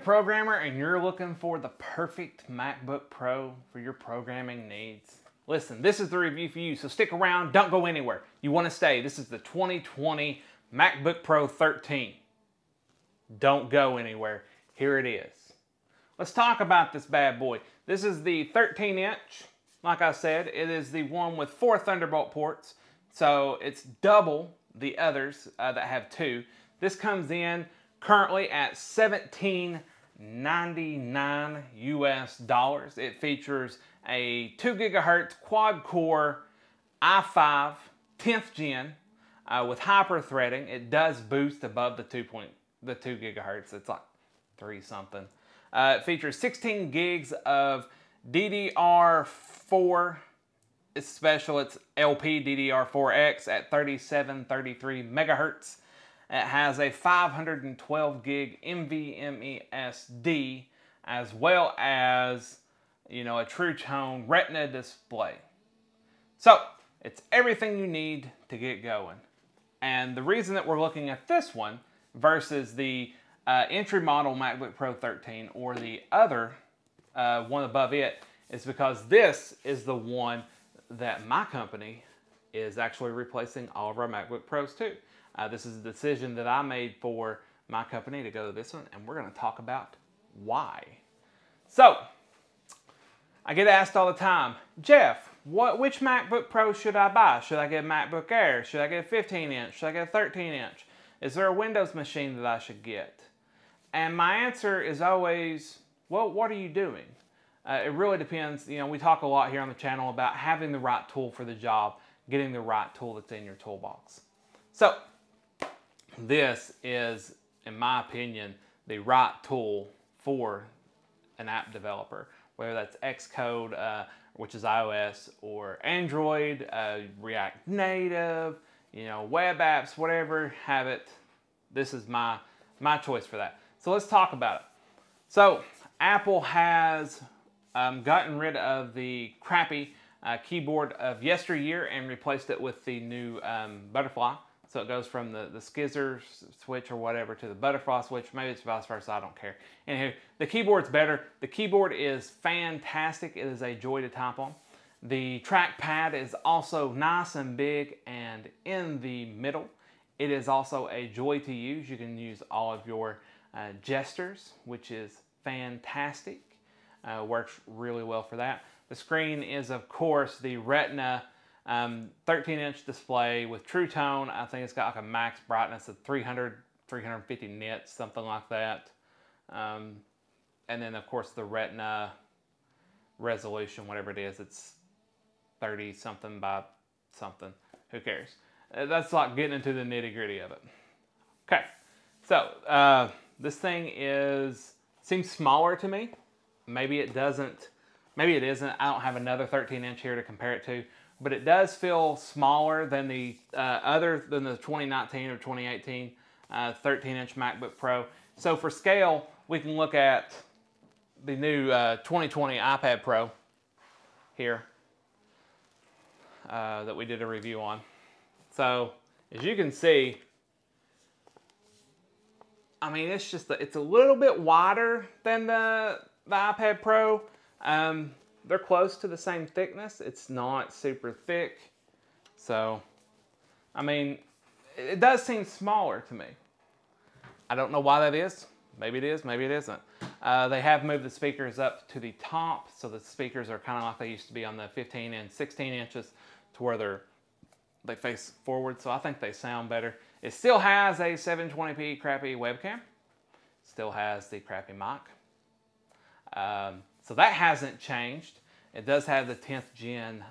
programmer and you're looking for the perfect MacBook Pro for your programming needs, listen, this is the review for you, so stick around, don't go anywhere. You want to stay. This is the 2020 MacBook Pro 13. Don't go anywhere. Here it is. Let's talk about this bad boy. This is the 13 inch. Like I said, it is the one with four Thunderbolt ports. So it's double the others uh, that have two. This comes in currently at 17.99 US dollars. It features a 2 gigahertz quad core i5 10th gen uh, with hyper threading. It does boost above the 2 point, the 2 gigahertz. It's like 3 something. Uh, it features 16 gigs of DDR4 it's special. It's LP DDR4X at 3733 megahertz. It has a 512 gig NVMe SSD as well as, you know, a True Tone Retina display. So, it's everything you need to get going. And the reason that we're looking at this one versus the uh, entry model MacBook Pro 13 or the other uh, one above it is because this is the one that my company is actually replacing all of our MacBook Pros too. Uh, this is a decision that I made for my company to go to this one, and we're going to talk about why. So, I get asked all the time, Jeff, what, which MacBook Pro should I buy? Should I get a MacBook Air? Should I get a 15 inch? Should I get a 13 inch? Is there a Windows machine that I should get? And my answer is always, well, what are you doing? Uh, it really depends. You know, we talk a lot here on the channel about having the right tool for the job, getting the right tool that's in your toolbox. So, this is, in my opinion, the right tool for an app developer, whether that's Xcode, uh, which is iOS, or Android, uh, React Native, you know, web apps, whatever, have it. This is my, my choice for that. So let's talk about it. So Apple has um, gotten rid of the crappy uh, keyboard of yesteryear and replaced it with the new um, butterfly. So it goes from the, the scissor switch or whatever to the butterfly switch. Maybe it's vice versa, I don't care. Anywho, the keyboard's better. The keyboard is fantastic. It is a joy to type on. The trackpad is also nice and big and in the middle. It is also a joy to use. You can use all of your uh, gestures, which is fantastic. Uh, works really well for that. The screen is, of course, the Retina 13-inch um, display with True Tone. I think it's got like a max brightness of 300, 350 nits, something like that. Um, and then, of course, the Retina resolution, whatever it is, it's 30 something by something. Who cares? Uh, that's like getting into the nitty gritty of it. Okay, so uh, this thing is seems smaller to me. Maybe it doesn't, maybe it isn't. I don't have another 13 inch here to compare it to, but it does feel smaller than the uh, other, than the 2019 or 2018 uh, 13 inch MacBook Pro. So for scale, we can look at the new uh, 2020 iPad Pro here uh, that we did a review on. So as you can see, I mean, it's just, a, it's a little bit wider than the, the iPad Pro. Um, they're close to the same thickness. It's not super thick. So, I mean, it does seem smaller to me. I don't know why that is. Maybe it is, maybe it isn't. Uh, they have moved the speakers up to the top, so the speakers are kind of like they used to be on the 15 and 16 inches to where they're they face forward, so I think they sound better. It still has a 720p crappy webcam. Still has the crappy mic. Um, so that hasn't changed. It does have the 10th gen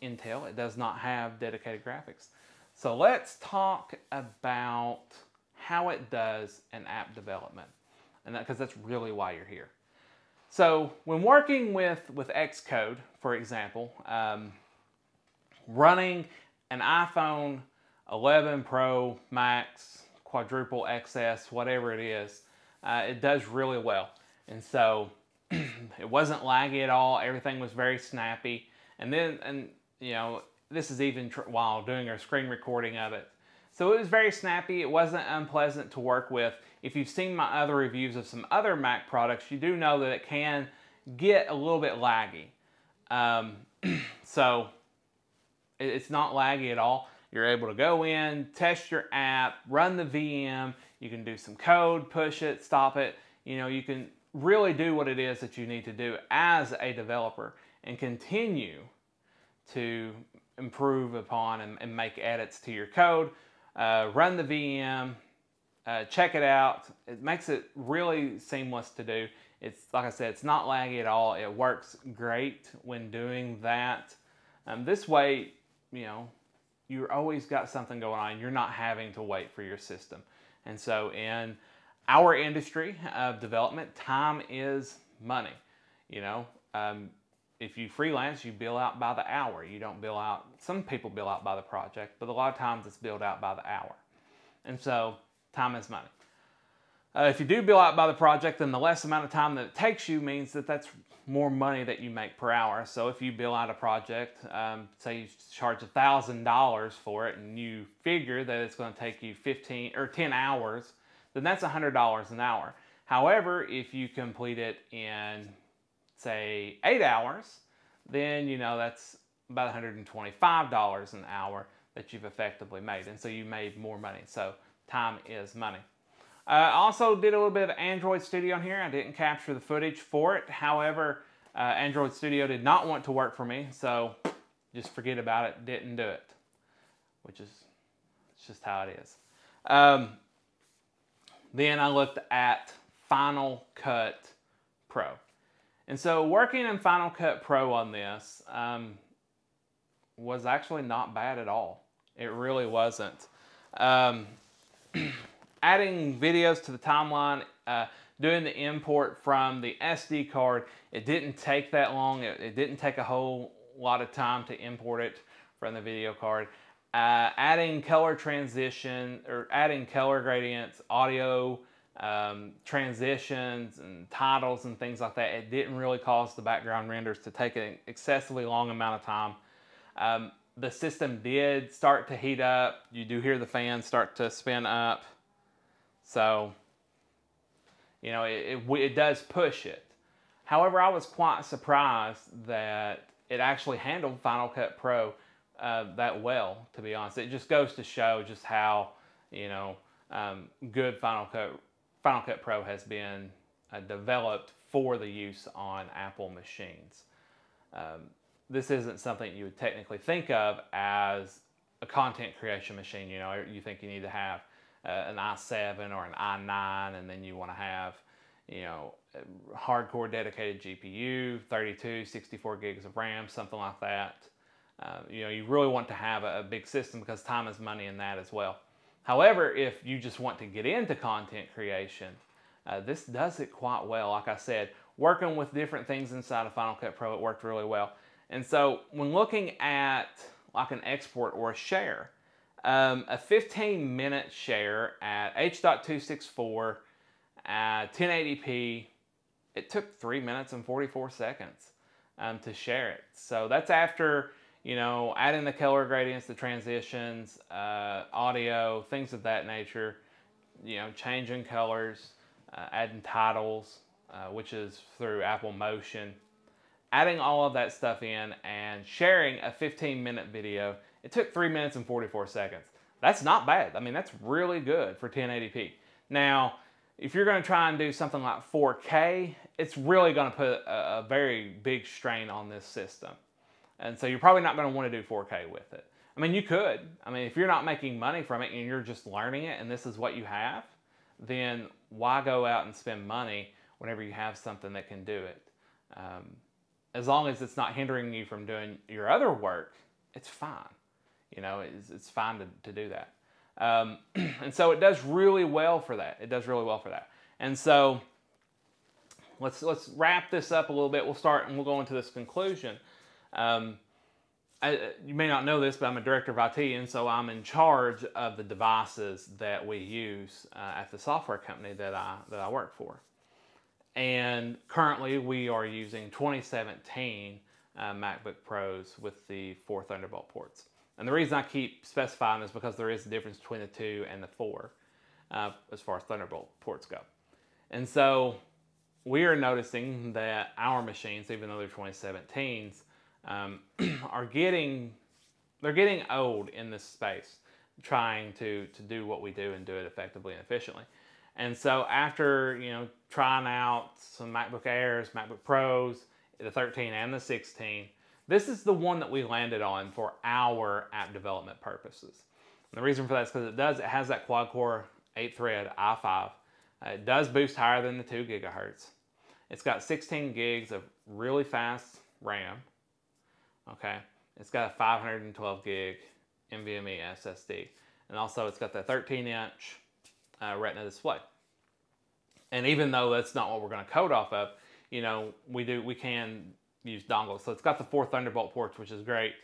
Intel. It does not have dedicated graphics. So let's talk about how it does an app development. And that, because that, that's really why you're here. So when working with, with Xcode, for example, um, running an iPhone 11 Pro Max, quadruple XS, whatever it is, uh, it does really well. And so it wasn't laggy at all. Everything was very snappy. And then, and you know, this is even while doing our screen recording of it. So it was very snappy. It wasn't unpleasant to work with. If you've seen my other reviews of some other Mac products, you do know that it can get a little bit laggy. Um, so it's not laggy at all. You're able to go in, test your app, run the VM. You can do some code, push it, stop it. You know, you can really do what it is that you need to do as a developer and continue to improve upon and, and make edits to your code. Uh, run the VM, uh, check it out. It makes it really seamless to do. It's like I said, it's not laggy at all. It works great when doing that. Um, this way, you know, you're always got something going on. You're not having to wait for your system. And so in our industry of development, time is money. You know, um, if you freelance, you bill out by the hour. You don't bill out, some people bill out by the project, but a lot of times it's billed out by the hour. And so time is money. Uh, if you do bill out by the project, then the less amount of time that it takes you means that that's more money that you make per hour. So if you bill out a project, um, say you charge $1,000 for it and you figure that it's going to take you 15 or 10 hours, then that's $100 an hour. However, if you complete it in say eight hours, then you know that's about $125 an hour that you've effectively made. And so you made more money. So time is money. I uh, also did a little bit of Android Studio on here. I didn't capture the footage for it. However, uh, Android Studio did not want to work for me, so just forget about it. Didn't do it, which is it's just how it is. Um, then I looked at Final Cut Pro. And so working in Final Cut Pro on this um, was actually not bad at all. It really wasn't. Um, adding videos to the timeline, uh, doing the import from the SD card, it didn't take that long. It, it, didn't take a whole lot of time to import it from the video card. Uh, adding color transition or adding color gradients, audio, um, transitions and titles and things like that, it didn't really cause the background renders to take an excessively long amount of time. Um, the system did start to heat up. You do hear the fan start to spin up. So, you know, it, it, it does push it. However, I was quite surprised that it actually handled Final Cut Pro uh, that well, to be honest. It just goes to show just how, you know, um, good Final Cut Final Cut Pro has been uh, developed for the use on Apple machines. Um, this isn't something you would technically think of as a content creation machine. You know, you think you need to have uh, an i7 or an i9, and then you want to have, you know, hardcore dedicated GPU, 32, 64 gigs of RAM, something like that. Uh, you know, you really want to have a, a big system because time is money in that as well. However, if you just want to get into content creation, uh, this does it quite well. Like I said, working with different things inside of Final Cut Pro, it worked really well. And so when looking at like an export or a share, um, a 15 minute share at H.264 at 1080p, it took three minutes and 44 seconds um, to share it. So that's after you know, adding the color gradients, the transitions, uh, audio, things of that nature, you know, changing colors, uh, adding titles, uh, which is through Apple Motion, adding all of that stuff in and sharing a 15 minute video. It took 3 minutes and 44 seconds. That's not bad. I mean, that's really good for 1080p. Now, if you're going to try and do something like 4K, it's really going to put a, a very big strain on this system. And so you're probably not going to want to do 4K with it. I mean, you could. I mean, if you're not making money from it and you're just learning it and this is what you have, then why go out and spend money whenever you have something that can do it? Um, as long as it's not hindering you from doing your other work, it's fine. You know, it's, it's fine to, to do that. Um, and so it does really well for that. It does really well for that. And so let's let's wrap this up a little bit. We'll start and we'll go into this conclusion. Um, I, you may not know this, but I'm a director of IT, and so I'm in charge of the devices that we use uh, at the software company that I that I work for. And currently, we are using 2017 uh, MacBook Pros with the four Thunderbolt ports. And the reason I keep specifying is because there is a difference between the two and the four uh, as far as Thunderbolt ports go. And so we are noticing that our machines, even though they're 2017s, um, are getting they're getting old in this space, trying to to do what we do and do it effectively and efficiently. And so after you know trying out some MacBook Airs, MacBook Pros, the 13 and the 16, this is the one that we landed on for our app development purposes. And the reason for that is because it does it has that quad core 8 thread i5. Uh, it does boost higher than the 2 gigahertz. It's got 16 gigs of really fast RAM. Okay, it's got a 512 gig NVMe SSD, and also it's got the 13 inch uh, Retina display. And even though that's not what we're going to code off of, you know, we do we can use dongles. So it's got the four Thunderbolt ports, which is great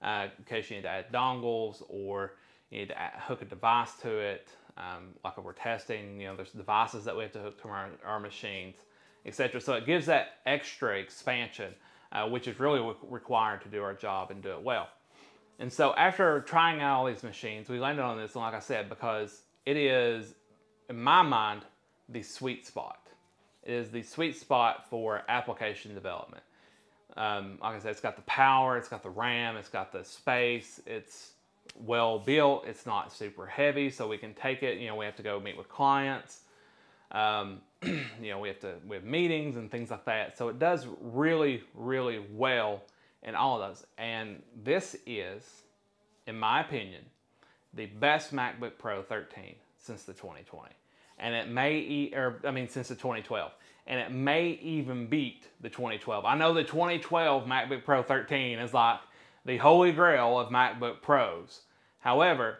uh, in case you need to add dongles or you need to add, hook a device to it. Um, like if we're testing, you know, there's devices that we have to hook to our, our machines etc. So it gives that extra expansion, uh, which is really required to do our job and do it well. And so after trying out all these machines, we landed on this, and like I said, because it is, in my mind, the sweet spot. It is the sweet spot for application development. Um, like I said, it's got the power, it's got the RAM, it's got the space, it's well built, it's not super heavy, so we can take it. You know, we have to go meet with clients. Um, you know, we have to we have meetings and things like that. So it does really, really well in all of those. And this is, in my opinion, the best MacBook Pro 13 since the 2020. And it may, e- or I mean, since the 2012. And it may even beat the 2012. I know the 2012 MacBook Pro 13 is like the holy grail of MacBook Pros. However,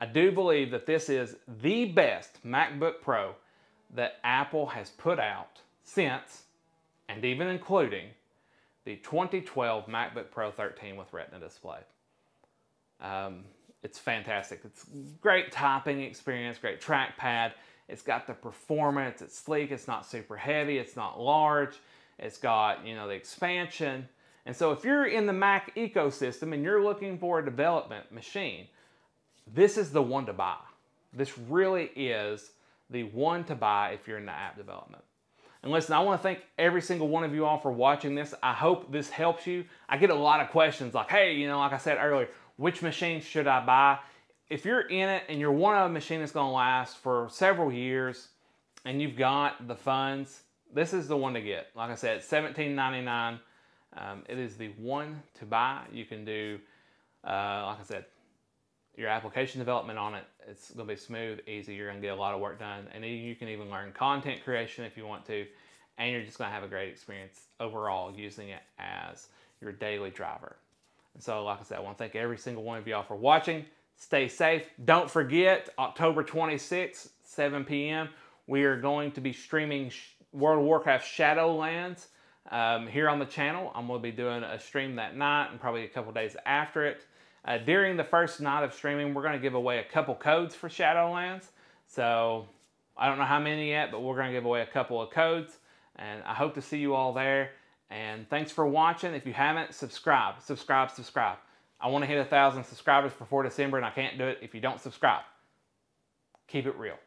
I do believe that this is the best MacBook Pro that Apple has put out since, and even including, the 2012 MacBook Pro 13 with Retina display. Um, it's fantastic. It's great typing experience, great trackpad. It's got the performance, it's sleek, it's not super heavy, it's not large. It's got, you know, the expansion. And so if you're in the Mac ecosystem and you're looking for a development machine, this is the one to buy. This really is the one to buy if you're in the app development. And listen, I want to thank every single one of you all for watching this. I hope this helps you. I get a lot of questions like, hey, you know, like I said earlier, which machine should I buy? If you're in it and you're one of a machine that's going to last for several years and you've got the funds, this is the one to get. Like I said, $17.99. Um, it is the one to buy. You can do, uh, like I said, your application development on it, it's going to be smooth, easy. You're going to get a lot of work done. And you can even learn content creation if you want to. And you're just going to have a great experience overall using it as your daily driver. And so, like I said, I want to thank every single one of y'all for watching. Stay safe. Don't forget, October 26th, 7 p.m., we are going to be streaming World of Warcraft Shadowlands um, here on the channel. I'm going to be doing a stream that night and probably a couple days after it. Uh, during the first night of streaming, we're going to give away a couple codes for Shadowlands. So I don't know how many yet, but we're going to give away a couple of codes. And I hope to see you all there. And thanks for watching. If you haven't, subscribe, subscribe, subscribe. I want to hit a thousand subscribers before December, and I can't do it if you don't subscribe. Keep it real.